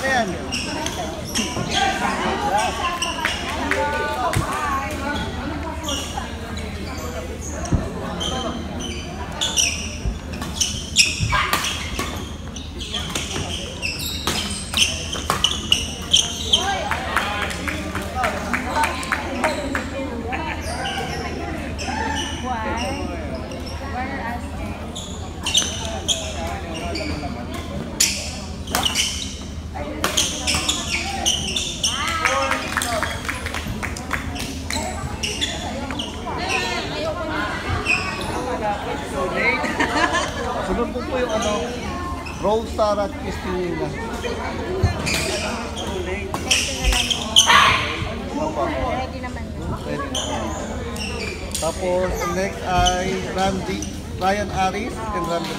caralho. Yun. Tapos, next ay Randy, Ryan Aris and Randy.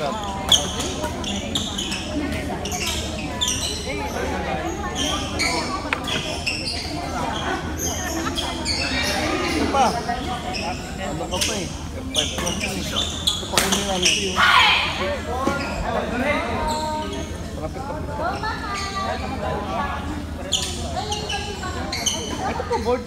Ito pa. Ano ka pa eh? F5 plus. Ito pa nito yung... Rapid-rapid pa. Ito po, board.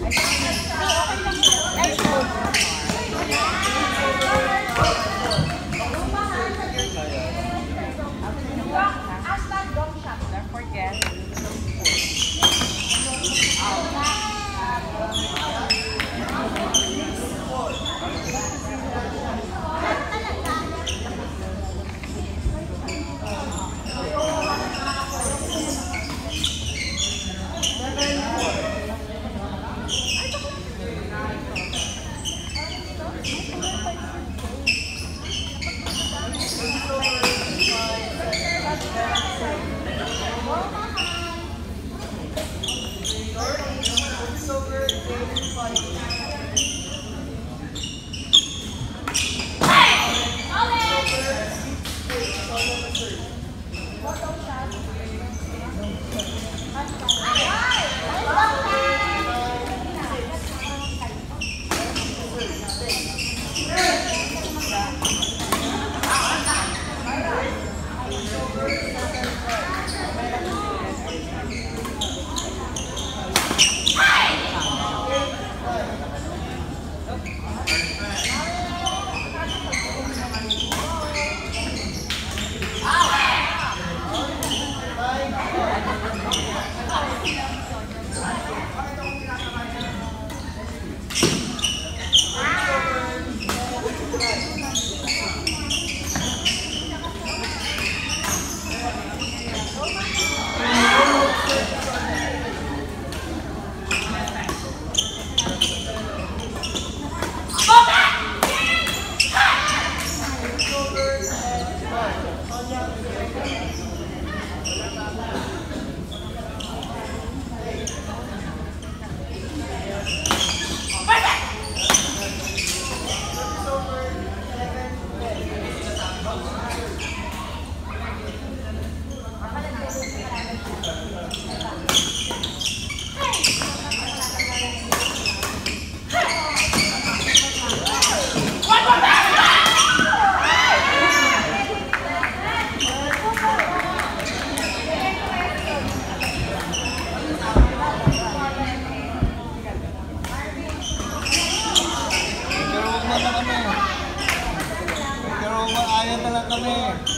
Amen.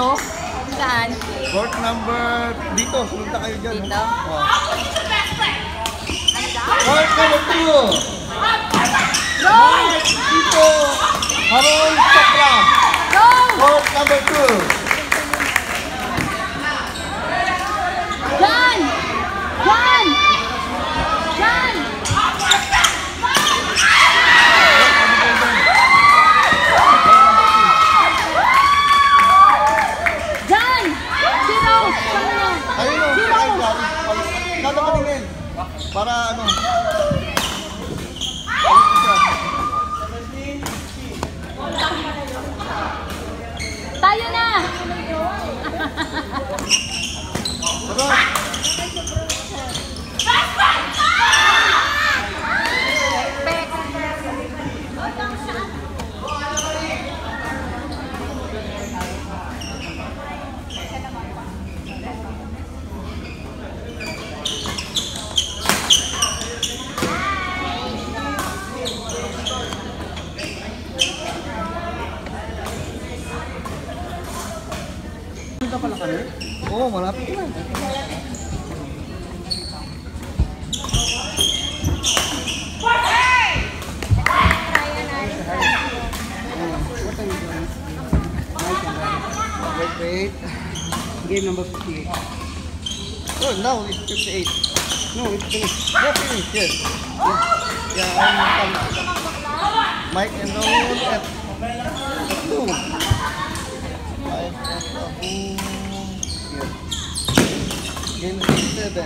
Sunod ka na dyan, no? Saan? Court number dito. Sunod na kayo dyan. Dito? Oh. Court number two. Go! Dito. Harold Chakra. Go! Court number two. Jan! Jan! Parado. Wait. Game number 58. Oh, now it's 58. No, it's finished. Yeah, finish, yes. Yeah, yeah I'm, I'm Mike and Raul at two. Mike at Raul. Yes. Game 57.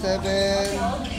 77.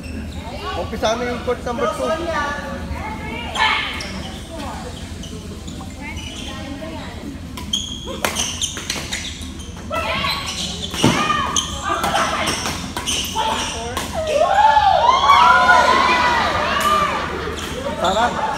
2. Umpisa na yung court number 2. Sarang.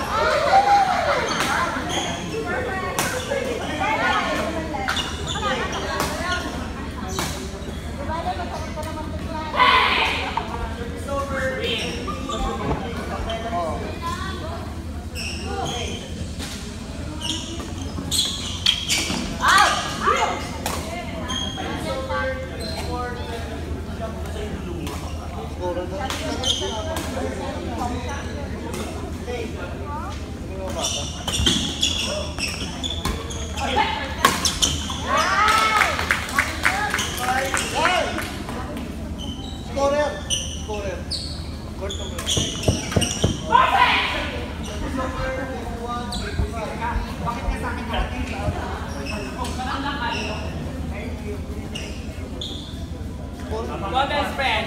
What best friend?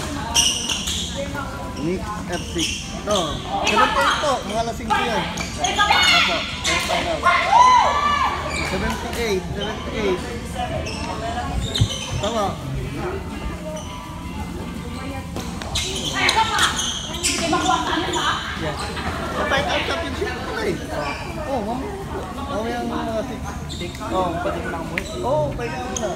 F6. Nick F6. Ito. 78 po. Mga lasing ko yan. Opo. Ito, 78. 78. Tama. Yes. Kapag out championship ko na eh. Oo, mamaya. Mamaya ang mga 6. Oo, oh, pwede mo na kamuhin. Oo, oh, pwede mo na.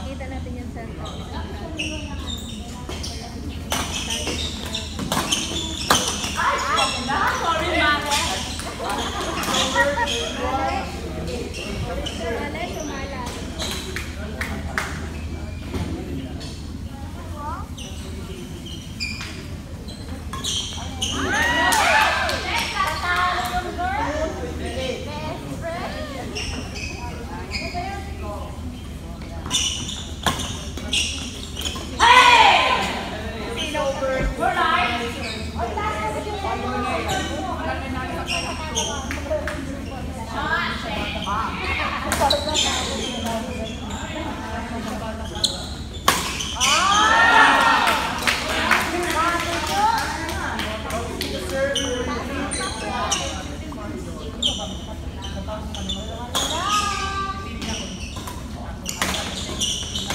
Kita natin yung center. Malay, sumala.